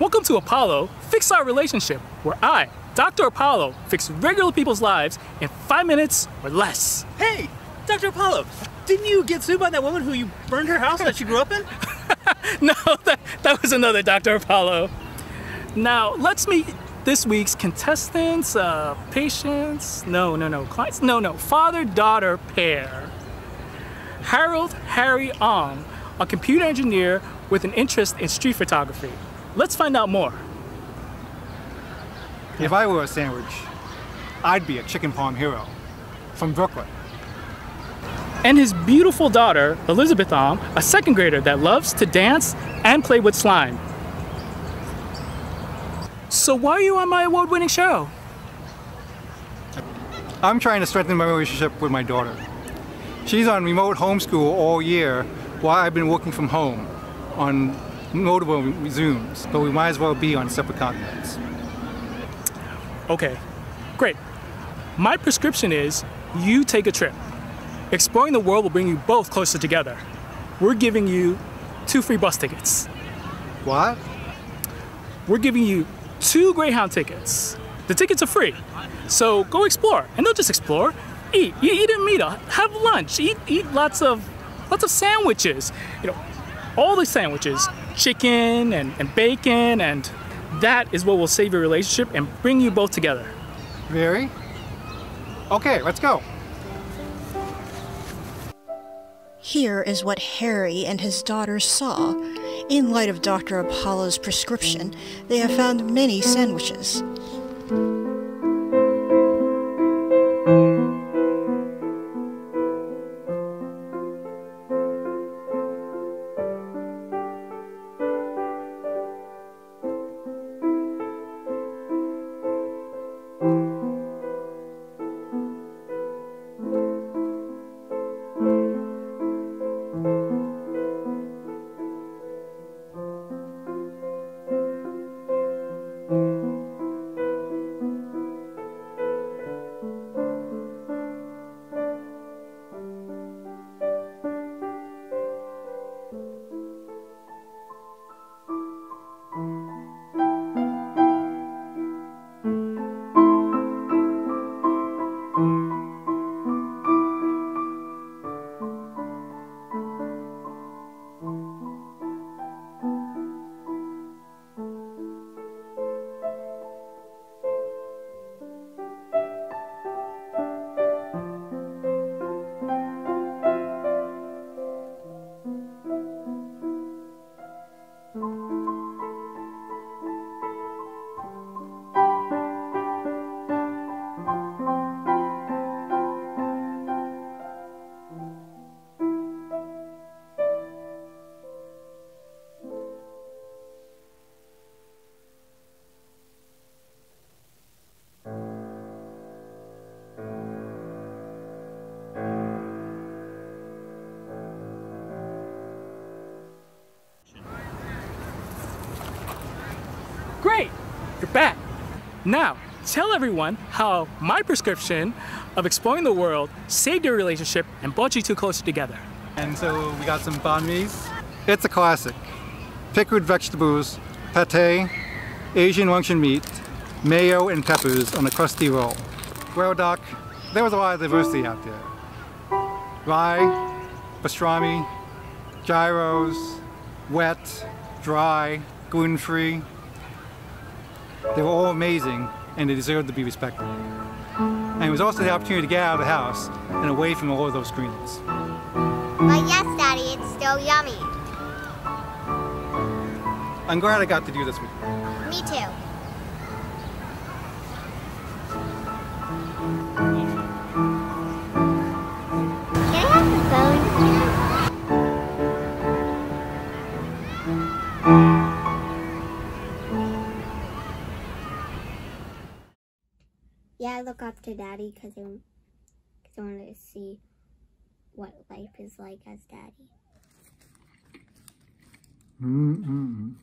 Welcome to Apollo, Fix Our Relationship, where I, Dr. Apollo, fix regular people's lives in five minutes or less. Hey, Dr. Apollo, didn't you get sued by that woman who you burned her house that she grew up in? no, that, that was another Dr. Apollo. Now, let's meet this week's contestants, uh, patients, no, no, no, clients, no, no, father-daughter pair. Harold Harry Ong, a computer engineer with an interest in street photography. Let's find out more. If I were a sandwich, I'd be a chicken parm hero from Brooklyn. And his beautiful daughter, Elizabeth Ong, a second grader that loves to dance and play with slime. So why are you on my award-winning show? I'm trying to strengthen my relationship with my daughter. She's on remote homeschool all year while I've been working from home on multiple Zooms, but we might as well be on separate continents. Okay, great. My prescription is you take a trip. Exploring the world will bring you both closer together. We're giving you two free bus tickets. What? We're giving you two Greyhound tickets. The tickets are free. So go explore, and don't just explore. Eat, you eat a meal, have lunch, eat, eat lots of, lots of sandwiches. You know, all the sandwiches, chicken and, and bacon, and that is what will save your relationship and bring you both together. Very? Okay, let's go. Here is what Harry and his daughter saw. In light of Dr. Apollo's prescription, they have found many sandwiches. Great, you're back. Now, tell everyone how my prescription of exploring the world saved your relationship and brought you two closer together. And so we got some banh mi's. It's a classic. Pickled vegetables, pate, Asian luncheon meat, mayo and peppers on a crusty roll. Well, Doc, there was a lot of diversity out there. Rye, pastrami, gyros, wet, dry, gluten-free. They were all amazing and they deserved to be respected. And it was also the opportunity to get out of the house and away from all of those screens. But yes, Daddy, it's still yummy. I'm glad I got to do this with you. Me too. Yeah, I look up to Daddy because I, cause I want to see what life is like as Daddy. Mm-mm.